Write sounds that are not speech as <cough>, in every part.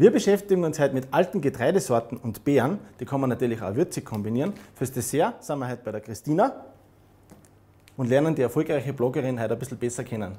Wir beschäftigen uns heute mit alten Getreidesorten und Beeren. Die kann man natürlich auch würzig kombinieren. Fürs Dessert sind wir heute bei der Christina und lernen die erfolgreiche Bloggerin heute ein bisschen besser kennen.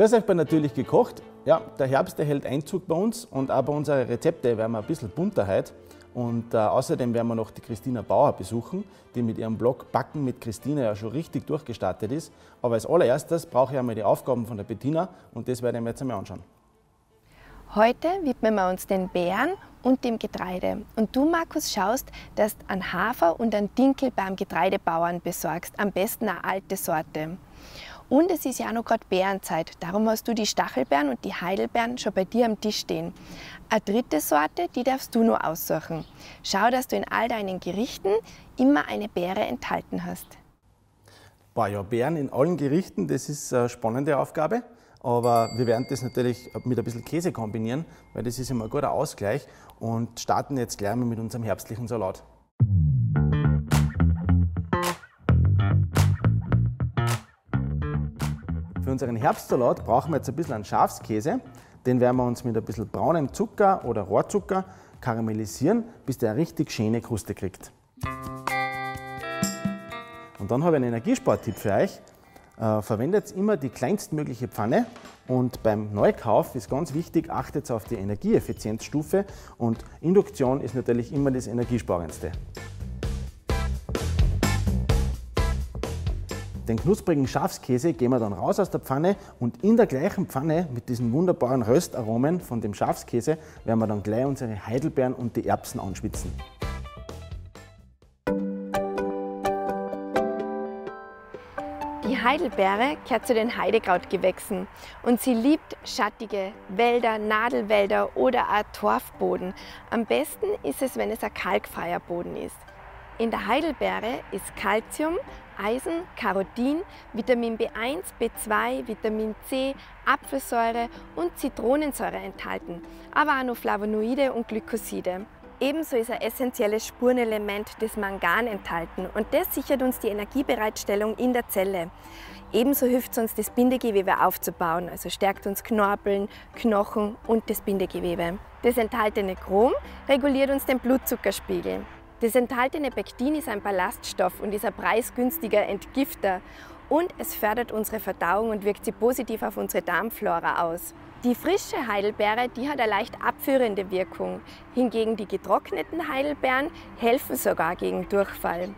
Bei Natürlich gekocht. Ja, der Herbst der hält Einzug bei uns und auch bei unseren Rezepte werden wir ein bisschen bunter heute. Und äh, außerdem werden wir noch die Christina Bauer besuchen, die mit ihrem Blog Backen mit Christina ja schon richtig durchgestartet ist. Aber als allererstes brauche ich einmal die Aufgaben von der Bettina und das werden wir jetzt einmal anschauen. Heute widmen wir uns den Beeren und dem Getreide. Und du, Markus, schaust, dass du an Hafer und an Dinkel beim Getreidebauern besorgst. Am besten eine alte Sorte. Und es ist ja auch noch gerade Beerenzeit. Darum hast du die Stachelbeeren und die Heidelbeeren schon bei dir am Tisch stehen. Eine dritte Sorte, die darfst du nur aussuchen. Schau, dass du in all deinen Gerichten immer eine Beere enthalten hast. Boah, ja, Beeren in allen Gerichten, das ist eine spannende Aufgabe. Aber wir werden das natürlich mit ein bisschen Käse kombinieren, weil das ist immer ein guter Ausgleich. Und starten jetzt gleich mal mit unserem herbstlichen Salat. Unseren Herbstsalat brauchen wir jetzt ein bisschen einen Schafskäse. Den werden wir uns mit ein bisschen braunem Zucker oder Rohrzucker karamellisieren, bis der eine richtig schöne Kruste kriegt. Und dann habe ich einen Energiespartipp für euch. Äh, verwendet immer die kleinstmögliche Pfanne und beim Neukauf ist ganz wichtig, achtet auf die Energieeffizienzstufe und Induktion ist natürlich immer das Energiesparendste. Den knusprigen Schafskäse geben wir dann raus aus der Pfanne und in der gleichen Pfanne mit diesen wunderbaren Röstaromen von dem Schafskäse werden wir dann gleich unsere Heidelbeeren und die Erbsen anschwitzen. Die Heidelbeere gehört zu den Heidekrautgewächsen und sie liebt schattige Wälder, Nadelwälder oder auch Torfboden. Am besten ist es, wenn es ein kalkfreier Boden ist. In der Heidelbeere ist Calcium, Eisen, Carotin, Vitamin B1, B2, Vitamin C, Apfelsäure und Zitronensäure enthalten, aber auch noch Flavonoide und Glykoside. Ebenso ist ein essentielles Spurenelement des Mangan enthalten und das sichert uns die Energiebereitstellung in der Zelle. Ebenso hilft es uns, das Bindegewebe aufzubauen, also stärkt uns Knorpeln, Knochen und das Bindegewebe. Das enthaltene Chrom reguliert uns den Blutzuckerspiegel. Das enthaltene Pektin ist ein Ballaststoff und ist ein preisgünstiger Entgifter und es fördert unsere Verdauung und wirkt sie positiv auf unsere Darmflora aus. Die frische Heidelbeere, die hat eine leicht abführende Wirkung. Hingegen die getrockneten Heidelbeeren helfen sogar gegen Durchfall.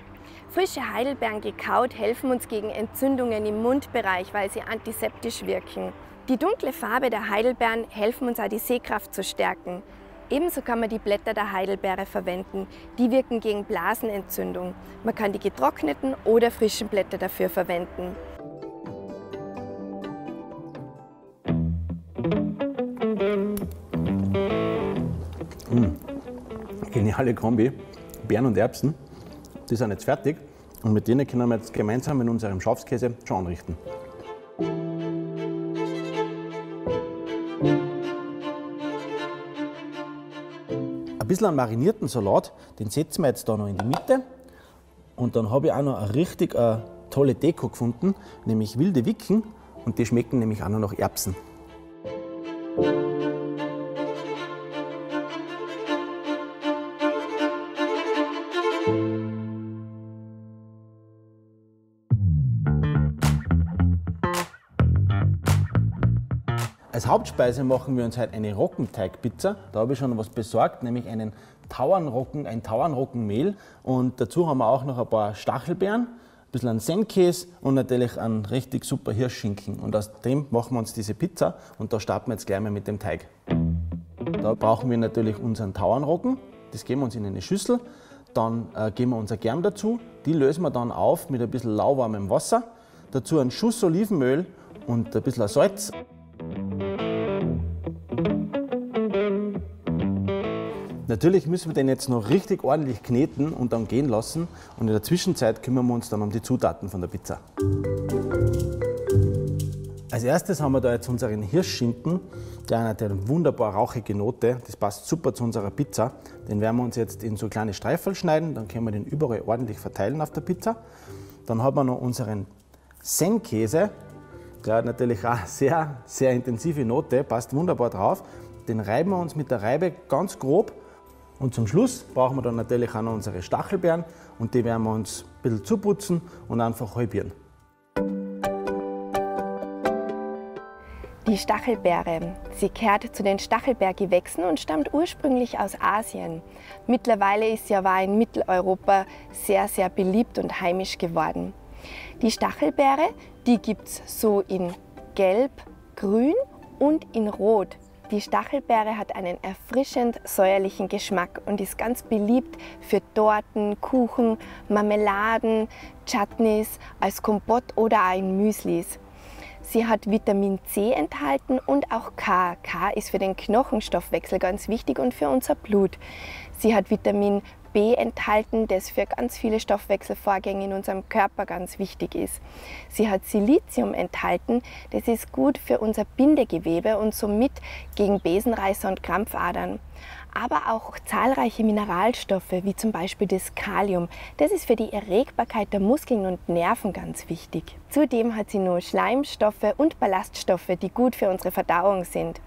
Frische Heidelbeeren gekaut helfen uns gegen Entzündungen im Mundbereich, weil sie antiseptisch wirken. Die dunkle Farbe der Heidelbeeren helfen uns auch die Sehkraft zu stärken. Ebenso kann man die Blätter der Heidelbeere verwenden. Die wirken gegen Blasenentzündung. Man kann die getrockneten oder frischen Blätter dafür verwenden. Mmh. Geniale Kombi. Beeren und Erbsen. Die sind jetzt fertig und mit denen können wir jetzt gemeinsam in unserem Schafskäse schon anrichten. Bisschen einen marinierten Salat, den setzen wir jetzt da noch in die Mitte. Und dann habe ich auch noch eine richtig äh, tolle Deko gefunden, nämlich wilde Wicken. Und die schmecken nämlich auch noch nach Erbsen. Als Hauptspeise machen wir uns heute eine Roggenteigpizza. Da habe ich schon was besorgt, nämlich einen Tauernroggen, ein Tauernroggenmehl. Und dazu haben wir auch noch ein paar Stachelbeeren, ein bisschen Senfkäse und natürlich einen richtig super Hirschschinken. Und aus dem machen wir uns diese Pizza und da starten wir jetzt gleich mal mit dem Teig. Da brauchen wir natürlich unseren Tauernroggen. Das geben wir uns in eine Schüssel. Dann äh, geben wir unser Germ dazu. Die lösen wir dann auf mit ein bisschen lauwarmem Wasser. dazu einen Schuss Olivenöl und ein bisschen Salz. Natürlich müssen wir den jetzt noch richtig ordentlich kneten und dann gehen lassen. Und in der Zwischenzeit kümmern wir uns dann um die Zutaten von der Pizza. Als erstes haben wir da jetzt unseren Hirschschinken. Der hat eine wunderbar rauchige Note. Das passt super zu unserer Pizza. Den werden wir uns jetzt in so kleine Streifen schneiden. Dann können wir den überall ordentlich verteilen auf der Pizza. Dann haben wir noch unseren Senkäse. Der hat natürlich auch sehr, sehr intensive Note, passt wunderbar drauf. Den reiben wir uns mit der Reibe ganz grob und zum Schluss brauchen wir dann natürlich auch noch unsere Stachelbeeren und die werden wir uns ein bisschen zuputzen und einfach halbieren. Die Stachelbeere. Sie kehrt zu den Stachelbeergewächsen und stammt ursprünglich aus Asien. Mittlerweile ist sie aber in Mitteleuropa sehr, sehr beliebt und heimisch geworden. Die Stachelbeere, die gibt es so in Gelb, Grün und in Rot. Die Stachelbeere hat einen erfrischend säuerlichen Geschmack und ist ganz beliebt für Torten, Kuchen, Marmeladen, Chutneys, als Kompott oder auch in Müslis. Sie hat Vitamin C enthalten und auch K. K ist für den Knochenstoffwechsel ganz wichtig und für unser Blut. Sie hat Vitamin B enthalten, das für ganz viele Stoffwechselvorgänge in unserem Körper ganz wichtig ist. Sie hat Silizium enthalten, das ist gut für unser Bindegewebe und somit gegen Besenreißer und Krampfadern aber auch zahlreiche Mineralstoffe, wie zum Beispiel das Kalium. Das ist für die Erregbarkeit der Muskeln und Nerven ganz wichtig. Zudem hat sie nur Schleimstoffe und Ballaststoffe, die gut für unsere Verdauung sind.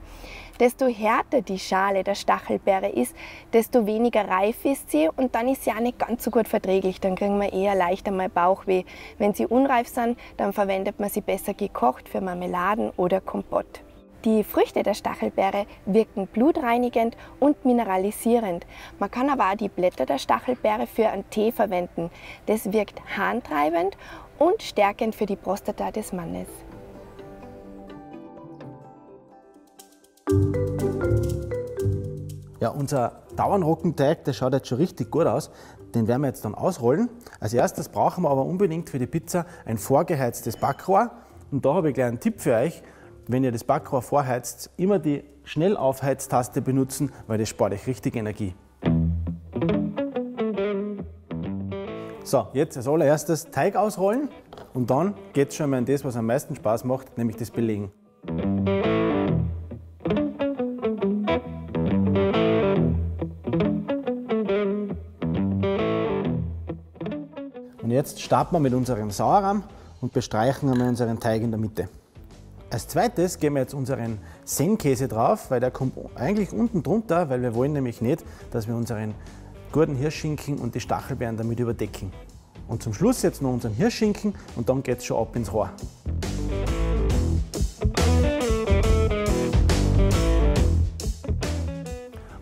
Desto härter die Schale der Stachelbeere ist, desto weniger reif ist sie und dann ist sie auch nicht ganz so gut verträglich. Dann kriegen wir eher leicht einmal Bauchweh. Wenn sie unreif sind, dann verwendet man sie besser gekocht für Marmeladen oder Kompott. Die Früchte der Stachelbeere wirken blutreinigend und mineralisierend. Man kann aber auch die Blätter der Stachelbeere für einen Tee verwenden. Das wirkt harntreibend und stärkend für die Prostata des Mannes. Ja, unser Dauernrockenteig, der schaut jetzt schon richtig gut aus. Den werden wir jetzt dann ausrollen. Als erstes brauchen wir aber unbedingt für die Pizza ein vorgeheiztes Backrohr. Und da habe ich gleich einen Tipp für euch wenn ihr das Backrohr vorheizt, immer die Schnellaufheiztaste benutzen, weil das spart euch richtig Energie. So, jetzt als allererstes Teig ausrollen und dann geht es schon mal in das, was am meisten Spaß macht, nämlich das Belegen. Jetzt starten wir mit unserem Sauerrahm und bestreichen einmal unseren Teig in der Mitte. Als zweites geben wir jetzt unseren Senkäse drauf, weil der kommt eigentlich unten drunter, weil wir wollen nämlich nicht, dass wir unseren guten Hirschschinken und die Stachelbeeren damit überdecken. Und zum Schluss jetzt noch unseren Hirschschinken und dann geht es schon ab ins Rohr.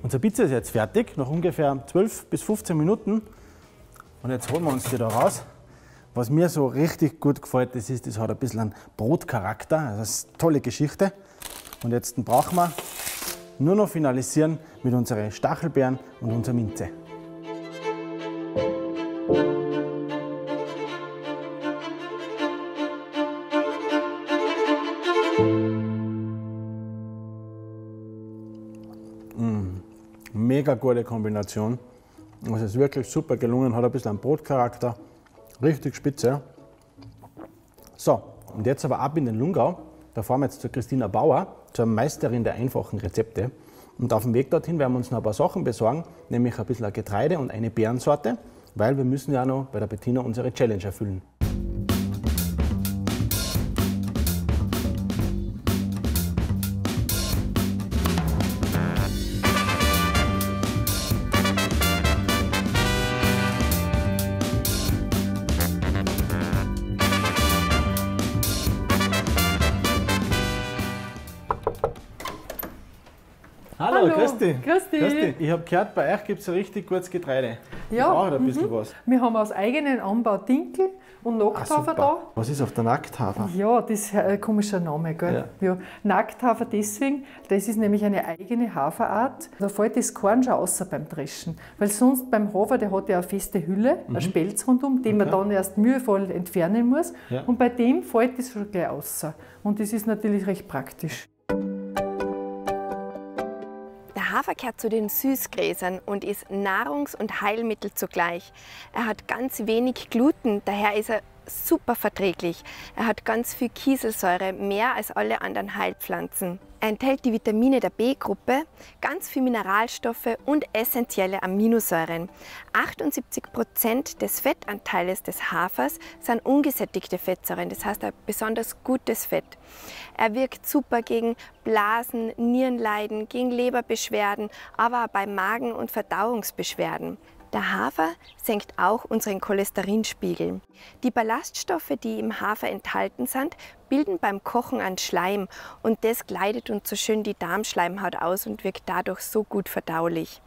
Unsere Pizza ist jetzt fertig, nach ungefähr 12 bis 15 Minuten. Und jetzt holen wir uns die da raus. Was mir so richtig gut gefällt, das ist, das hat ein bisschen einen Brotcharakter. Also das ist eine tolle Geschichte. Und jetzt brauchen wir nur noch finalisieren mit unseren Stachelbeeren und unserer Minze. Mm, mega gute Kombination. Es ist wirklich super gelungen, hat ein bisschen einen Brotcharakter. Richtig spitze. So, und jetzt aber ab in den Lungau. Da fahren wir jetzt zu Christina Bauer, zur Meisterin der einfachen Rezepte. Und auf dem Weg dorthin werden wir uns noch ein paar Sachen besorgen, nämlich ein bisschen Getreide und eine Beerensorte, weil wir müssen ja noch bei der Bettina unsere Challenge erfüllen. Dich. Grüß dich. Grüß dich. Ich habe gehört, bei euch gibt es ein richtig gutes Getreide. Ja. braucht ein bisschen mhm. was. Wir haben aus eigenen Anbau Dinkel und Nackthafer ah, da. Was ist auf der Nackthafer? Ja, das ist ein komischer Name. Gell? Ja. Ja. Nackthafer deswegen, das ist nämlich eine eigene Haferart. Da fällt das Korn schon außer beim Dreschen. Weil sonst beim Hafer, der hat ja eine feste Hülle, mhm. ein Spelz rundum, den okay. man dann erst mühevoll entfernen muss. Ja. Und bei dem fällt das schon gleich außer. Und das ist natürlich recht praktisch. Hafer gehört zu den Süßgräsern und ist Nahrungs- und Heilmittel zugleich. Er hat ganz wenig Gluten, daher ist er super verträglich. Er hat ganz viel Kieselsäure, mehr als alle anderen Heilpflanzen. Er enthält die Vitamine der B-Gruppe, ganz viel Mineralstoffe und essentielle Aminosäuren. 78 Prozent des Fettanteiles des Hafers sind ungesättigte Fettsäuren, das heißt ein besonders gutes Fett. Er wirkt super gegen Blasen, Nierenleiden, gegen Leberbeschwerden, aber auch bei Magen- und Verdauungsbeschwerden. Der Hafer senkt auch unseren Cholesterinspiegel. Die Ballaststoffe, die im Hafer enthalten sind, bilden beim Kochen an Schleim und das gleitet uns so schön die Darmschleimhaut aus und wirkt dadurch so gut verdaulich.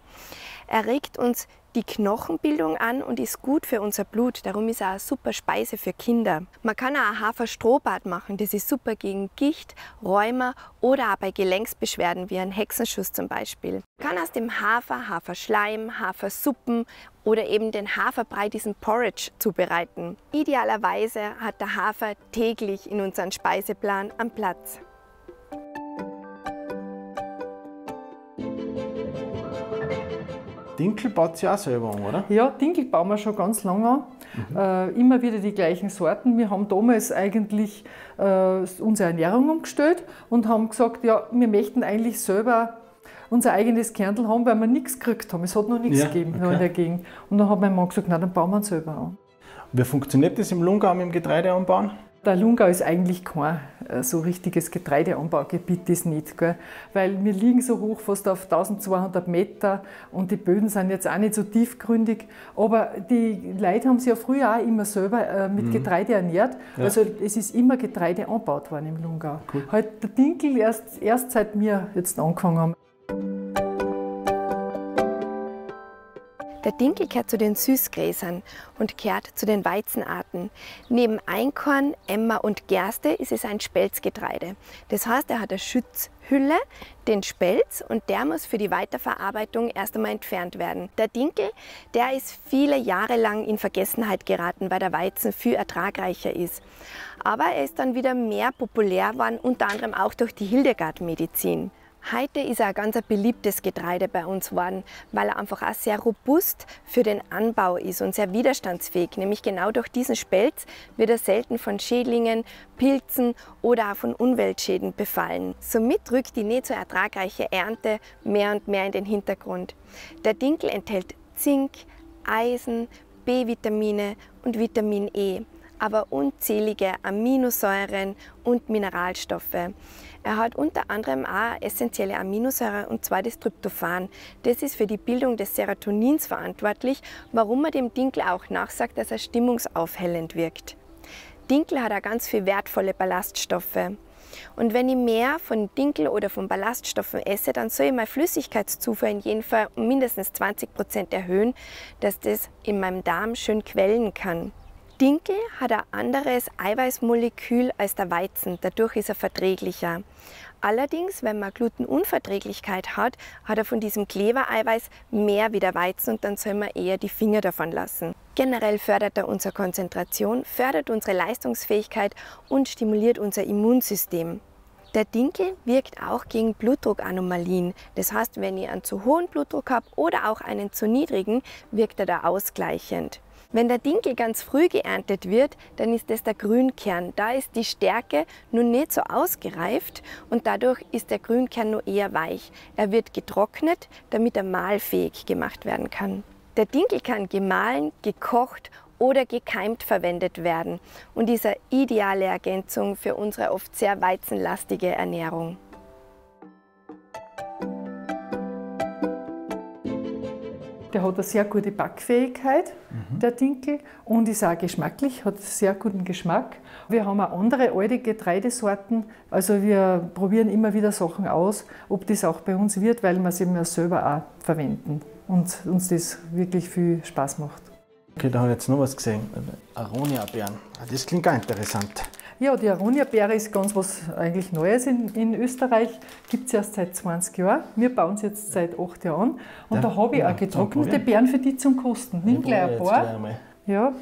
Er regt uns die Knochenbildung an und ist gut für unser Blut. Darum ist er eine super Speise für Kinder. Man kann auch ein Haferstrohbad machen. Das ist super gegen Gicht, Rheuma oder auch bei Gelenksbeschwerden wie ein Hexenschuss zum Beispiel. Man kann aus dem Hafer Haferschleim, Hafersuppen oder eben den Haferbrei, diesen Porridge, zubereiten. Idealerweise hat der Hafer täglich in unserem Speiseplan am Platz. Dinkel baut sie auch selber an, oder? Ja, Dinkel bauen wir schon ganz lange an. Mhm. Äh, immer wieder die gleichen Sorten. Wir haben damals eigentlich äh, unsere Ernährung umgestellt und haben gesagt, ja, wir möchten eigentlich selber unser eigenes Kerntel haben, weil wir nichts gekriegt haben. Es hat noch nichts ja, gegeben okay. in der Gegend. Und dann hat mein Mann gesagt, na, dann bauen wir es selber an. Wie funktioniert das im Lungau mit dem Getreide anbauen? Der Lungau ist eigentlich kein äh, so richtiges Getreideanbaugebiet, ist nicht. Gell? Weil wir liegen so hoch, fast auf 1200 Meter und die Böden sind jetzt auch nicht so tiefgründig. Aber die Leute haben sich ja früher auch immer selber äh, mit mhm. Getreide ernährt. Ja. Also es ist immer Getreide angebaut worden im Lungau. Cool. Halt der Dinkel erst, erst seit wir jetzt angefangen haben. Der Dinkel gehört zu den Süßgräsern und gehört zu den Weizenarten. Neben Einkorn, Emmer und Gerste ist es ein Spelzgetreide. Das heißt, er hat eine Schutzhülle, den Spelz, und der muss für die Weiterverarbeitung erst einmal entfernt werden. Der Dinkel, der ist viele Jahre lang in Vergessenheit geraten, weil der Weizen viel ertragreicher ist. Aber er ist dann wieder mehr populär geworden, unter anderem auch durch die Hildegard-Medizin. Heute ist er ein ganz beliebtes Getreide bei uns geworden, weil er einfach auch sehr robust für den Anbau ist und sehr widerstandsfähig. Nämlich genau durch diesen Spelz wird er selten von Schädlingen, Pilzen oder auch von Umweltschäden befallen. Somit rückt die nicht so ertragreiche Ernte mehr und mehr in den Hintergrund. Der Dinkel enthält Zink, Eisen, B-Vitamine und Vitamin E aber unzählige Aminosäuren und Mineralstoffe. Er hat unter anderem auch essentielle Aminosäure und zwar das Tryptophan. Das ist für die Bildung des Serotonins verantwortlich, warum man dem Dinkel auch nachsagt, dass er stimmungsaufhellend wirkt. Dinkel hat auch ganz viele wertvolle Ballaststoffe. Und wenn ich mehr von Dinkel oder von Ballaststoffen esse, dann soll ich meine Flüssigkeitszufuhr in jedem Fall um mindestens 20 Prozent erhöhen, dass das in meinem Darm schön quellen kann. Dinkel hat ein anderes Eiweißmolekül als der Weizen, dadurch ist er verträglicher. Allerdings, wenn man Glutenunverträglichkeit hat, hat er von diesem Klebereiweiß mehr wie der Weizen und dann soll man eher die Finger davon lassen. Generell fördert er unsere Konzentration, fördert unsere Leistungsfähigkeit und stimuliert unser Immunsystem. Der Dinkel wirkt auch gegen Blutdruckanomalien. Das heißt, wenn ich einen zu hohen Blutdruck habe oder auch einen zu niedrigen, wirkt er da ausgleichend. Wenn der Dinkel ganz früh geerntet wird, dann ist das der Grünkern. Da ist die Stärke nun nicht so ausgereift und dadurch ist der Grünkern nur eher weich. Er wird getrocknet, damit er mahlfähig gemacht werden kann. Der Dinkel kann gemahlen, gekocht oder gekeimt verwendet werden und ist eine ideale Ergänzung für unsere oft sehr weizenlastige Ernährung. Der hat eine sehr gute Backfähigkeit, mhm. der Dinkel, und ist auch geschmacklich, hat einen sehr guten Geschmack. Wir haben auch andere alte Getreidesorten, also wir probieren immer wieder Sachen aus, ob das auch bei uns wird, weil wir es eben selber auch verwenden. und uns das wirklich viel Spaß macht. Okay, da habe ich jetzt noch was gesehen. Aronia-Beeren. Ah, das klingt auch interessant. Ja, die Aronia-Beere ist ganz was eigentlich Neues in, in Österreich. Gibt es erst seit 20 Jahren. Wir bauen es jetzt seit 8 Jahren an. Und ja, da habe ich ja, auch getrocknete Beeren für die zum Kosten. Nimm gleich ein paar. Ja,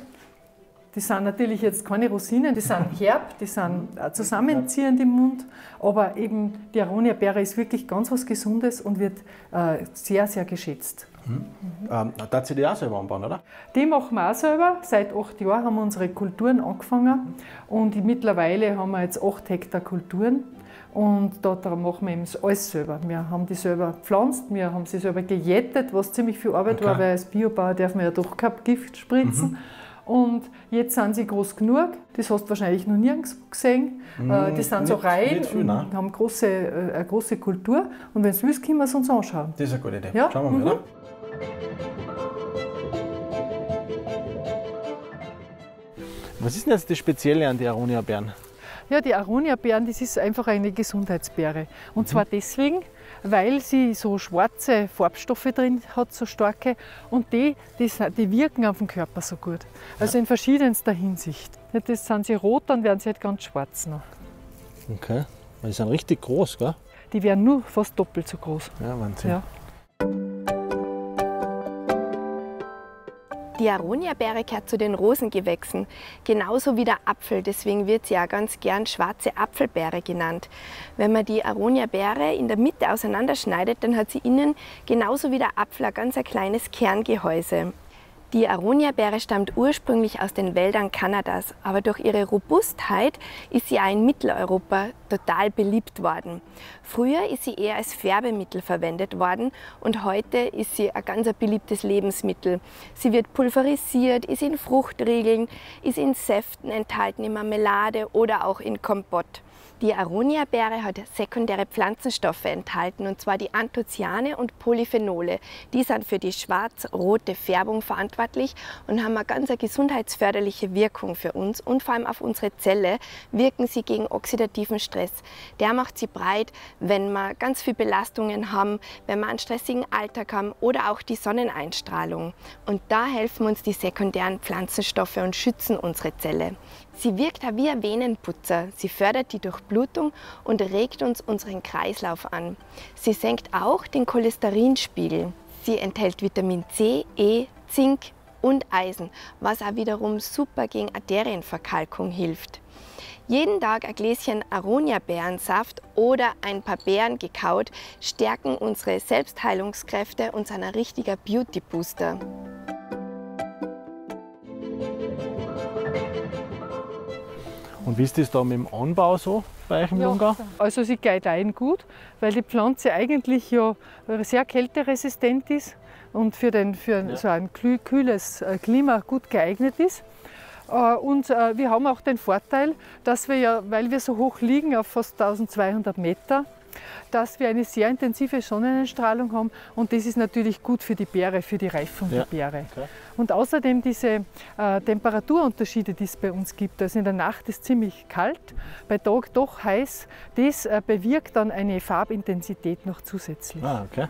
die sind natürlich jetzt keine Rosinen, die sind <laughs> herb, die sind zusammenziehend im Mund, aber eben die Aronia-Beere ist wirklich ganz was Gesundes und wird äh, sehr, sehr geschätzt. Mhm. Ähm, darf sie die auch selber anbauen, oder? Die machen wir auch selber. Seit acht Jahren haben wir unsere Kulturen angefangen und mittlerweile haben wir jetzt acht Hektar Kulturen. Und da machen wir eben alles selber. Wir haben die selber gepflanzt, wir haben sie selber gejätet, was ziemlich viel Arbeit okay. war, weil als Biobauer darf man ja doch kein Gift spritzen. Mhm. Und jetzt sind sie groß genug, das hast du wahrscheinlich noch nirgends gesehen. Mm, die sind nicht, so rein viel, und haben große, äh, eine große Kultur. Und wenn du willst, können wir es uns anschauen. Das ist eine gute Idee. Ja? Schauen wir mal, mhm. Was ist denn jetzt das Spezielle an den Aronia-Beeren? Ja, die Aronia-Beeren, das ist einfach eine Gesundheitsbeere. Und mhm. zwar deswegen, weil sie so schwarze Farbstoffe drin hat, so starke. Und die, die, die wirken auf den Körper so gut. Also ja. in verschiedenster Hinsicht. Das sind sie rot, dann werden sie halt ganz schwarz noch. Okay. Die sind richtig groß, gell? Die werden nur fast doppelt so groß. Ja, Wahnsinn. Ja. Die Aronia-Beere gehört zu den Rosengewächsen, genauso wie der Apfel. Deswegen wird sie ja ganz gern schwarze Apfelbeere genannt. Wenn man die Aronia-Beere in der Mitte auseinanderschneidet, dann hat sie innen genauso wie der Apfel ein ganz kleines Kerngehäuse. Die Aronia-Beere stammt ursprünglich aus den Wäldern Kanadas, aber durch ihre Robustheit ist sie auch in Mitteleuropa total beliebt worden. Früher ist sie eher als Färbemittel verwendet worden und heute ist sie ein ganz beliebtes Lebensmittel. Sie wird pulverisiert, ist in Fruchtriegeln, ist in Säften enthalten, in Marmelade oder auch in Kompott. Die Aronia-Beere hat sekundäre Pflanzenstoffe enthalten, und zwar die Anthocyane und Polyphenole. Die sind für die schwarz-rote Färbung verantwortlich und haben eine ganz gesundheitsförderliche Wirkung für uns und vor allem auf unsere Zelle wirken sie gegen oxidativen Stress. Der macht sie breit, wenn wir ganz viele Belastungen haben, wenn wir einen stressigen Alltag haben oder auch die Sonneneinstrahlung. Und da helfen uns die sekundären Pflanzenstoffe und schützen unsere Zelle. Sie wirkt auch wie ein Venenputzer. Sie fördert die Durchblutung und regt uns unseren Kreislauf an. Sie senkt auch den Cholesterinspiegel. Sie enthält Vitamin C, E, Zink und Eisen, was auch wiederum super gegen Arterienverkalkung hilft. Jeden Tag ein Gläschen Aronia-Beerensaft oder ein paar Beeren gekaut stärken unsere Selbstheilungskräfte und sind ein richtiger Beauty-Booster. Und wie ist das da mit dem Anbau so bei euch im ja? Also sie geht ein gut, weil die Pflanze eigentlich ja sehr kälteresistent ist und für, den, für ja. so ein kühles äh, Klima gut geeignet ist. Äh, und äh, wir haben auch den Vorteil, dass wir ja, weil wir so hoch liegen, auf fast 1200 Meter, dass wir eine sehr intensive Sonneneinstrahlung haben und das ist natürlich gut für die Beere, für die Reifung ja. der Beere. Okay. Und außerdem diese äh, Temperaturunterschiede, die es bei uns gibt, also in der Nacht ist es ziemlich kalt, bei Tag doch heiß, das äh, bewirkt dann eine Farbintensität noch zusätzlich. Ah, okay.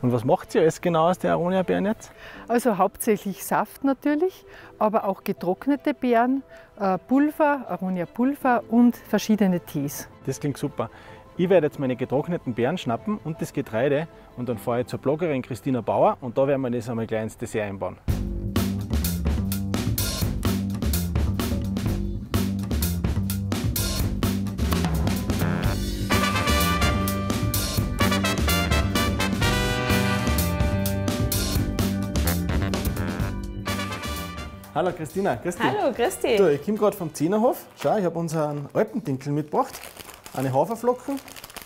Und was macht ihr alles genau aus der Aronia-Beeren jetzt? Also hauptsächlich Saft natürlich, aber auch getrocknete Beeren, äh, Pulver, Aronia-Pulver und verschiedene Tees. Das klingt super. Ich werde jetzt meine getrockneten Beeren schnappen und das Getreide und dann fahre ich zur Bloggerin Christina Bauer und da werden wir das einmal gleich ins Dessert einbauen. Hallo Christina, grüß dich. Hallo, grüß dich. Du, ich komme gerade vom Zehnerhof. Schau, ich habe unseren Alpendinkel mitgebracht eine Haferflocken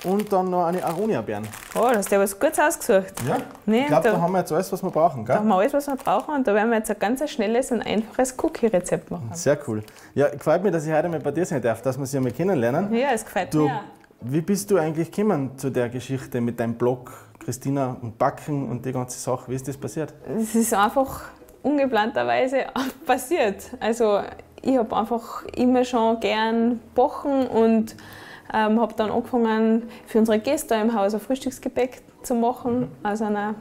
und dann noch eine Aronia-Beeren. Oh, da hast du ja was Gutes ausgesucht. Ja, nee, ich glaube, da, da, haben wir jetzt alles, was wir brauchen. Gell? Da haben wir alles, was wir brauchen und da werden wir jetzt ein ganz schnelles und einfaches Cookie-Rezept machen. Sehr cool. Ja, gefällt mir, dass ich heute mal bei dir sein darf, dass wir sie einmal kennenlernen. Ja, es gefällt du, mir. Wie bist du eigentlich gekommen zu der Geschichte mit deinem Blog Christina und Backen und die ganze Sache? Wie ist das passiert? Es ist einfach ungeplanterweise <laughs> passiert. Also ich habe einfach immer schon gern Backen und ähm, habe dann angefangen, für unsere Gäste im Haus ein Frühstücksgebäck zu machen, aus einer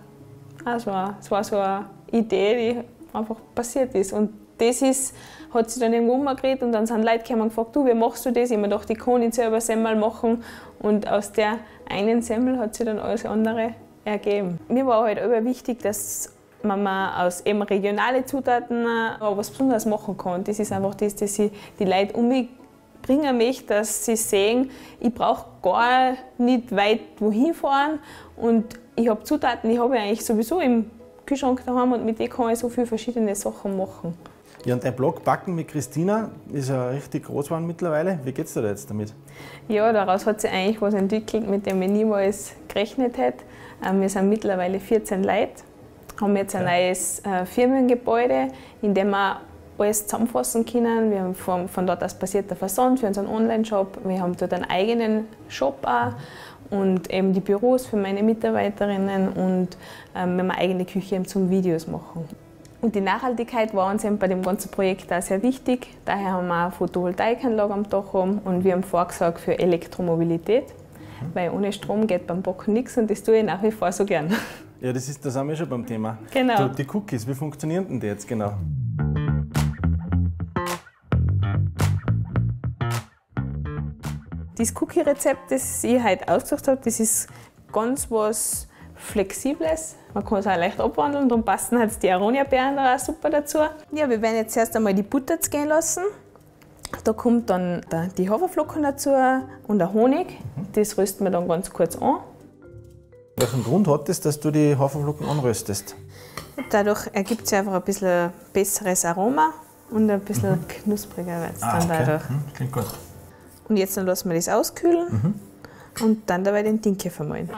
Also, es war so eine Idee, die einfach passiert ist. Und das ist, hat sich dann irgendwo umgedreht und dann sind Leute gekommen und gefragt, du, wie machst du das? Ich habe mir gedacht, ich kann nicht selber Semmel machen. Und aus der einen Semmel hat sich dann alles andere ergeben. Mir war halt immer wichtig, dass man aus eben regionalen Zutaten was Besonderes machen kann. Das ist einfach das, dass ich die Leute um mich bringen möchte, dass sie sehen, ich brauche gar nicht weit wohin fahren und ich habe Zutaten, die habe ich eigentlich sowieso im Kühlschrank daheim und mit denen kann ich so viele verschiedene Sachen machen. Ja, und dein Blog Backen mit Christina ist ja richtig groß geworden mittlerweile. Wie geht es dir da jetzt damit? Ja, daraus hat sich eigentlich was entwickelt, mit dem ich niemals gerechnet hätte. Ähm, wir sind mittlerweile 14 Leute, haben jetzt ein neues äh, Firmengebäude, in dem wir alles zusammenfassen können. Wir haben von, von dort aus passiert der Versand für unseren Online-Shop. Wir haben dort einen eigenen Shop auch und eben die Büros für meine Mitarbeiterinnen und ähm, wir haben eine eigene Küche zum Videos machen. Und die Nachhaltigkeit war uns bei dem ganzen Projekt auch sehr wichtig. Daher haben wir auch eine Photovoltaikanlage am Dach haben und wir haben vorgesorgt für Elektromobilität. Mhm. Weil ohne Strom geht beim Backen nichts und das tue ich nach wie vor so gern. Ja, das, ist, das haben wir schon beim Thema. Genau. Die Cookies, wie funktionieren denn die jetzt genau? Das Cookie-Rezept, das ich heute ausgesucht habe, das ist ganz was Flexibles. Man kann es auch leicht abwandeln, darum passen halt die Aronia-Beeren da auch super dazu. Ja, wir werden jetzt erst einmal die Butter gehen lassen. Da kommt dann die Haferflocken dazu und der Honig. Das rösten wir dann ganz kurz an. Welchen Grund hat es, dass du die Haferflocken anröstest? Dadurch ergibt sich einfach ein bisschen besseres Aroma und ein bisschen mhm. knuspriger wird es ah, dann okay. dadurch. Mhm, klingt gut. Und jetzt dann lassen wir das auskühlen mhm. und dann dabei den Dinkel vermahlen.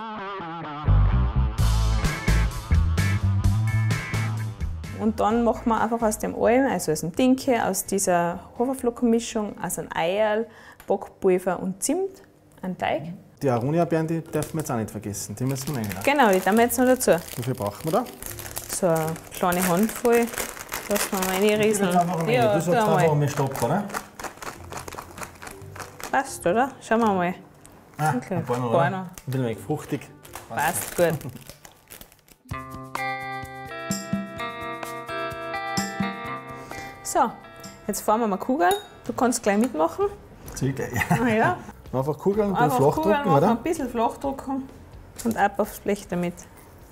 Und dann machen wir einfach aus dem Alm, also aus dem Dinkel, aus dieser Haferflockenmischung, aus einem Eierl, Backpulver und Zimt, einen Teig. Die Aronia-Beeren, die dürfen wir jetzt auch nicht vergessen. Die müssen wir rein. Genau, die tun wir jetzt noch dazu. Wie viel brauchen wir da? So eine kleine Handvoll. Lassen wir mal reinrieseln. Ja, du sagst einfach einmal Stopp, oder? Passt, oder? Schauen wir mal. Ah, Okay, ein paar noch, paar oder? noch. Ein bisschen wenig fruchtig. Passt gut. So, jetzt fahren wir mal Kugeln. Du kannst gleich mitmachen. Zwiebeln, ja. Ah, ja. Einfach Kugeln, ein bisschen Einfach flach Kugeln drücken, oder? ein bisschen flach drücken und ab aufs Blech damit.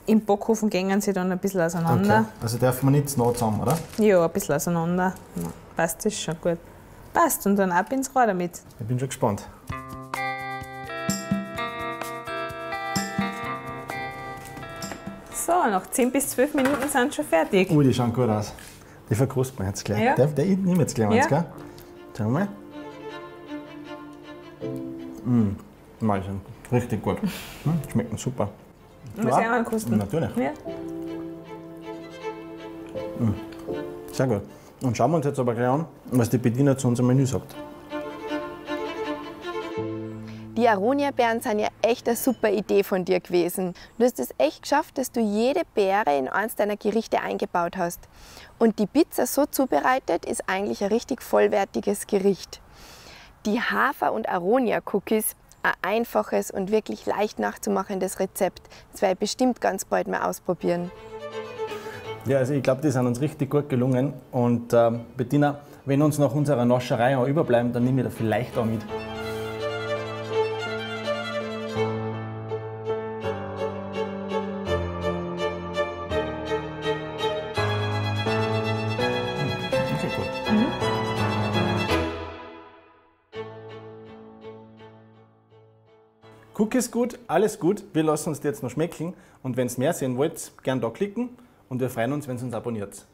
Im Backofen gängen sie dann ein bisschen auseinander. Okay. Also dürfen wir nicht zu nah zusammen, oder? Ja, ein bisschen auseinander. Passt das schon gut. Passt und dann ab ins Rohr damit. Ich bin schon gespannt. So, nach 10 bis 12 Minuten sind sie schon fertig. Ui, die schauen gut aus. Die verkosten wir jetzt gleich. Ja. Der, der, ich nehme jetzt gleich eins, Ja. gell? Schauen wir mal. Mmh, mal sind richtig gut. Hm, schmecken super. Muss ich auch? einmal kosten? Natürlich. Ja. Sehr gut. Und schauen wir uns jetzt aber gleich an, was die Bediener zu unserem Menü sagt. Die Aronia-Beeren sind ja echt eine super Idee von dir gewesen. Du hast es echt geschafft, dass du jede Beere in eins deiner Gerichte eingebaut hast. Und die Pizza so zubereitet ist eigentlich ein richtig vollwertiges Gericht. Die Hafer- und Aronia-Cookies, ein einfaches und wirklich leicht nachzumachendes Rezept. Das werde ich bestimmt ganz bald mal ausprobieren. Ja, also ich glaube, die sind uns richtig gut gelungen. Und ähm, Bettina, wenn uns nach unserer Nascherei auch überbleiben, dann nehme ich da vielleicht auch mit. Cookies gut, alles gut. Wir lassen uns die jetzt noch schmecken. Und wenn ihr mehr sehen wollt, gern da klicken. Und wir freuen uns, wenn ihr uns abonniert.